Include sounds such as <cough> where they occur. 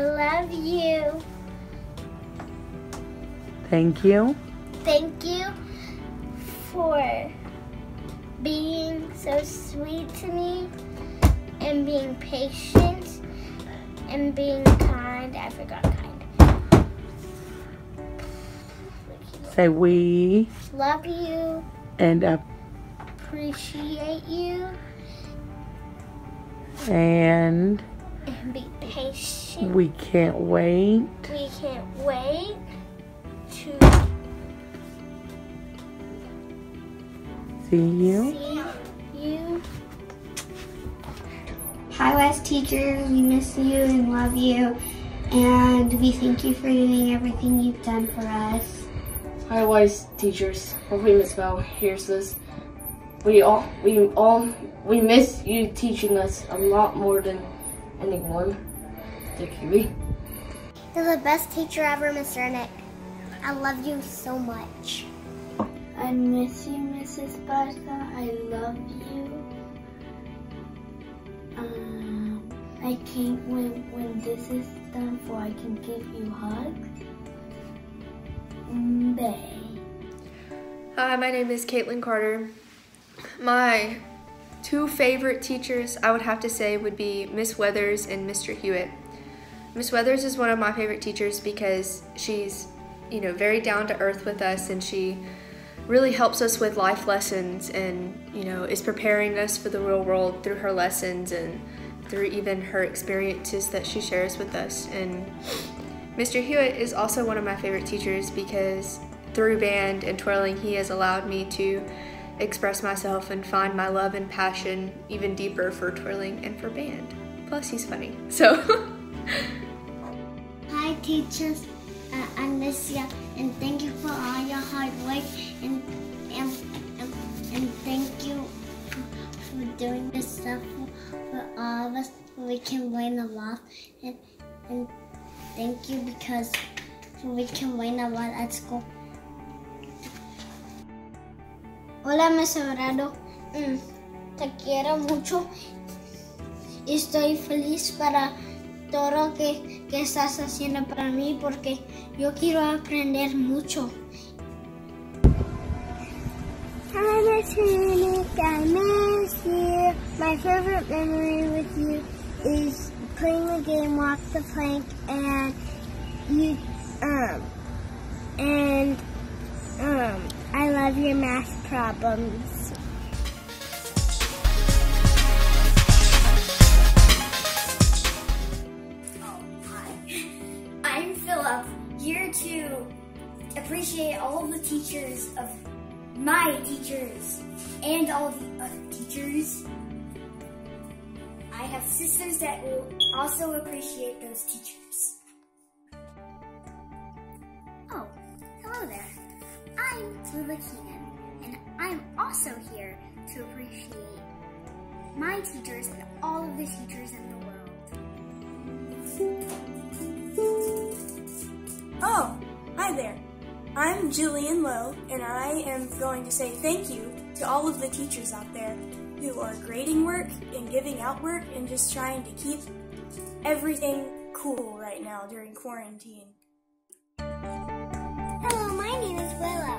love you. Thank you. Thank you for being so sweet to me and being patient and being kind. I forgot kind. Say we Love you, and appreciate you, and and be patient. we can't wait. We can't wait to See you. see you. Hi, West teachers. We miss you and love you. And we thank you for doing everything you've done for us. Hi, wise teachers. Hopefully, Miss Bell hears this. We all, we all, we miss you teaching us a lot more than anyone. Thank you. You're the best teacher ever, Mr. Nick. I love you so much. I miss you, Mrs. Bartha. I love you. Um, I can't wait when this is done for I can give you hugs. Bay. Hi, my name is Caitlin Carter. My two favorite teachers, I would have to say, would be Miss Weathers and Mr. Hewitt. Miss Weathers is one of my favorite teachers because she's, you know, very down to earth with us and she really helps us with life lessons and, you know, is preparing us for the real world through her lessons and through even her experiences that she shares with us. And Mr. Hewitt is also one of my favorite teachers because through band and twirling, he has allowed me to express myself and find my love and passion even deeper for twirling and for band. Plus, he's funny. So, <laughs> Hi, teachers. Uh, I miss you, and thank you for all your hard work, and and and, and thank you for, for doing this stuff for, for all of us. We can learn a lot, and and thank you because we can learn a lot at school. Hola, Miss Sobrado. Mm, te quiero mucho. y Estoy feliz para todo lo que, que estás haciendo para mí porque yo quiero aprender mucho. Hi, Nick. I miss. My favorite memory with you is playing the game Walk the Plank and you um and um I love your math problems. Hi, I'm Philip, here to appreciate all the teachers of my teachers and all the other teachers. I have sisters that will also appreciate those teachers. I'm Diva Keenan, and I'm also here to appreciate my teachers and all of the teachers in the world. Oh, hi there. I'm Jillian Lowe, and I am going to say thank you to all of the teachers out there who are grading work and giving out work and just trying to keep everything cool right now during quarantine. Hello, my name is Willow.